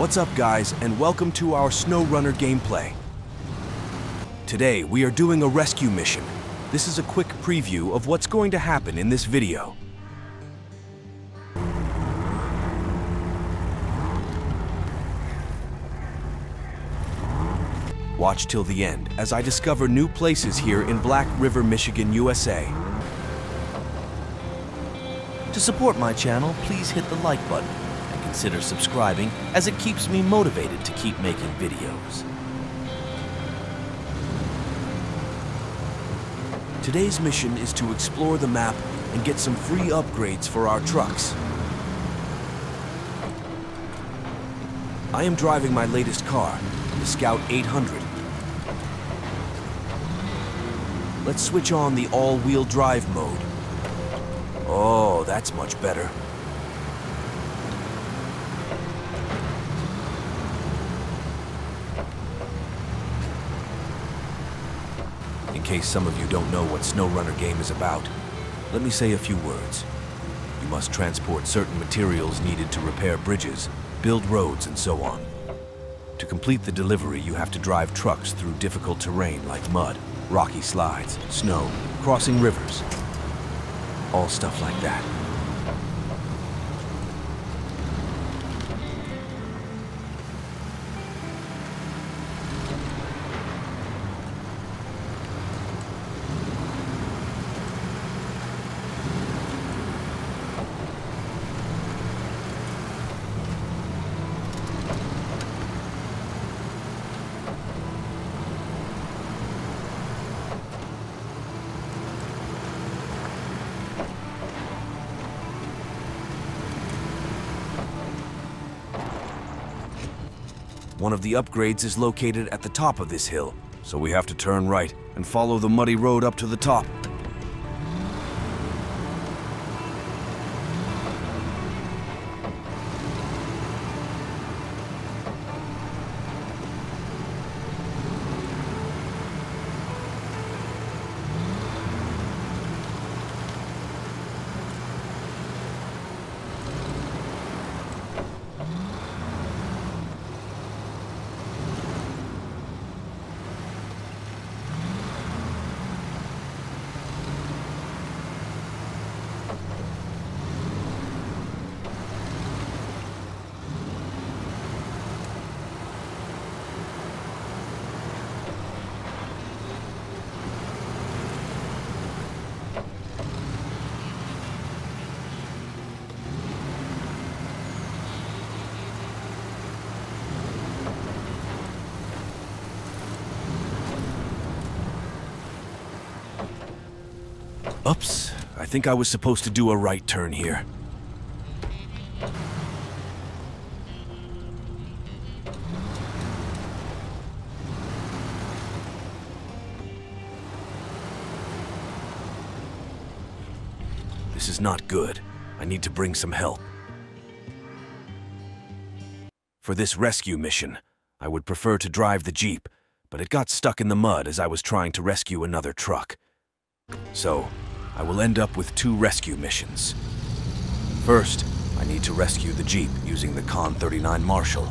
What's up guys and welcome to our SnowRunner gameplay. Today we are doing a rescue mission. This is a quick preview of what's going to happen in this video. Watch till the end as I discover new places here in Black River, Michigan, USA. To support my channel, please hit the like button consider subscribing as it keeps me motivated to keep making videos. Today's mission is to explore the map and get some free upgrades for our trucks. I am driving my latest car, the Scout 800. Let's switch on the all-wheel drive mode. Oh, that's much better. Case some of you don't know what SnowRunner game is about, let me say a few words. You must transport certain materials needed to repair bridges, build roads, and so on. To complete the delivery, you have to drive trucks through difficult terrain like mud, rocky slides, snow, crossing rivers. All stuff like that. One of the upgrades is located at the top of this hill, so we have to turn right and follow the muddy road up to the top. Oops, I think I was supposed to do a right turn here. This is not good. I need to bring some help. For this rescue mission, I would prefer to drive the Jeep, but it got stuck in the mud as I was trying to rescue another truck. So, I will end up with two rescue missions. First, I need to rescue the Jeep using the Khan 39 Marshall.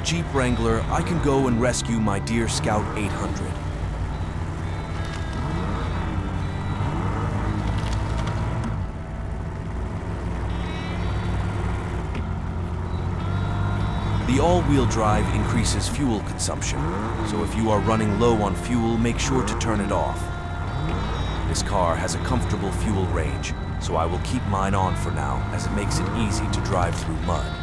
The Jeep Wrangler, I can go and rescue my dear Scout 800. The all-wheel drive increases fuel consumption, so if you are running low on fuel, make sure to turn it off. This car has a comfortable fuel range, so I will keep mine on for now, as it makes it easy to drive through mud.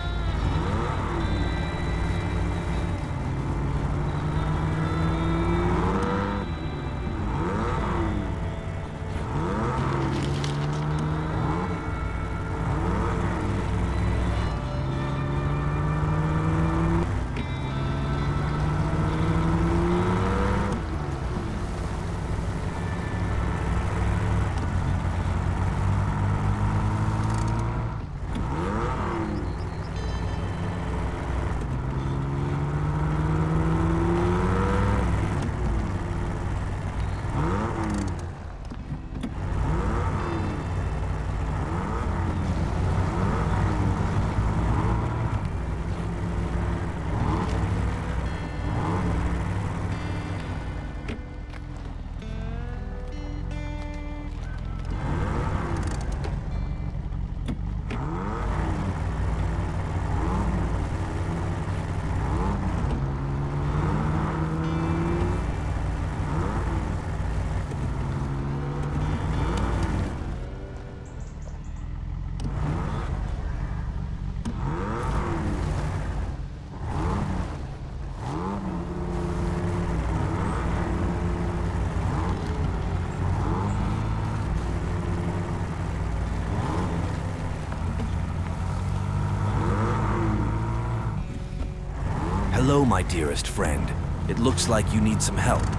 Hello, my dearest friend. It looks like you need some help.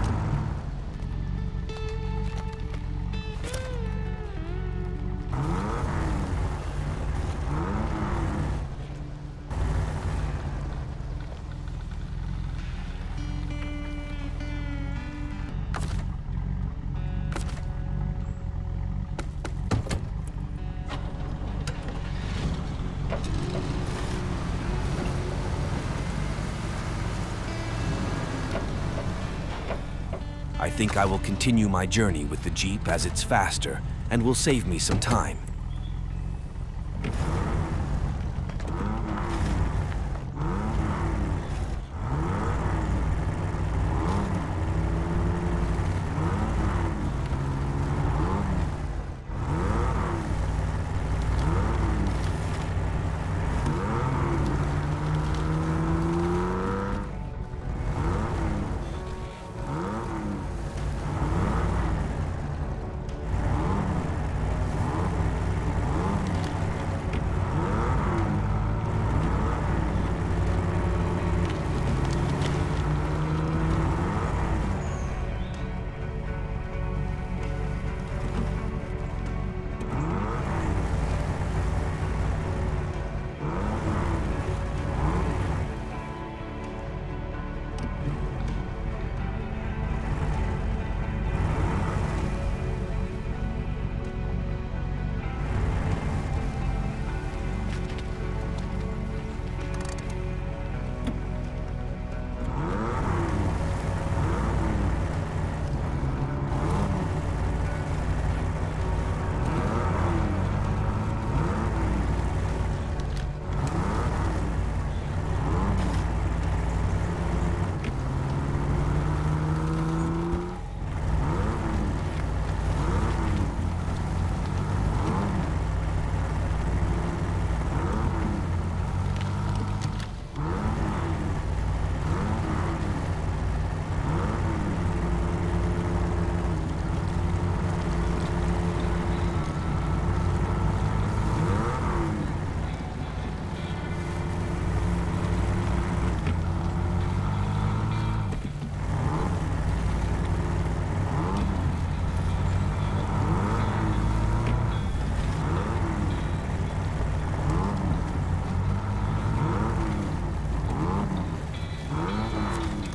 Think I will continue my journey with the Jeep as it's faster and will save me some time.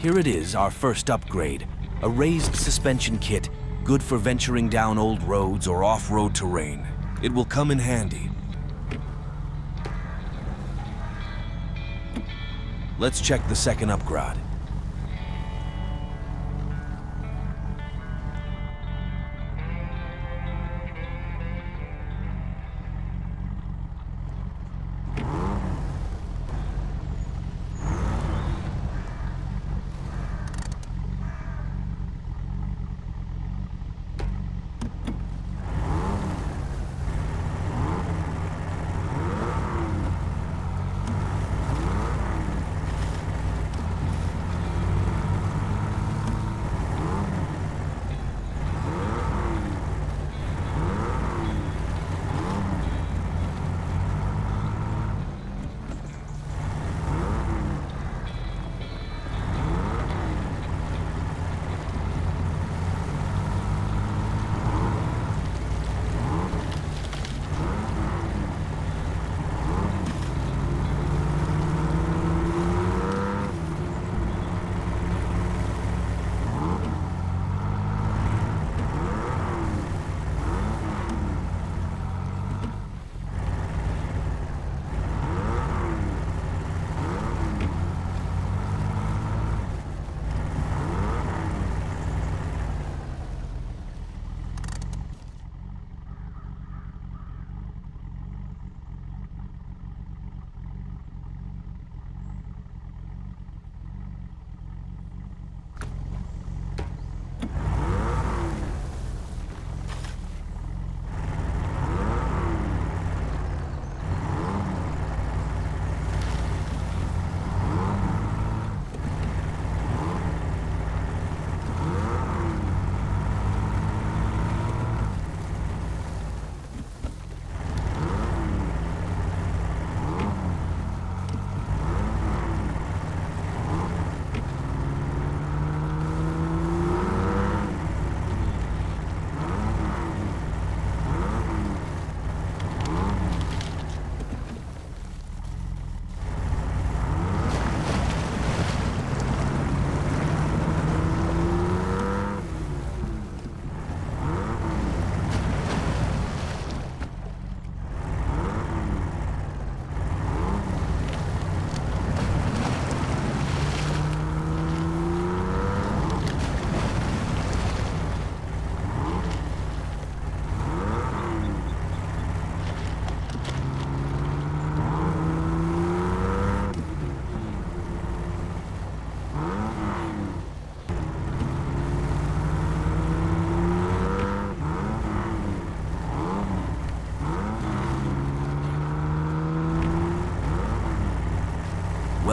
Here it is, our first upgrade. A raised suspension kit, good for venturing down old roads or off-road terrain. It will come in handy. Let's check the second upgrade.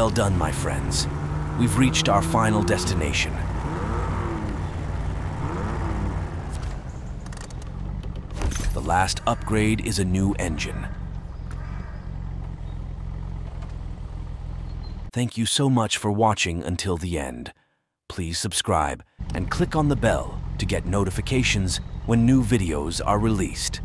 Well done, my friends. We've reached our final destination. The last upgrade is a new engine. Thank you so much for watching until the end. Please subscribe and click on the bell to get notifications when new videos are released.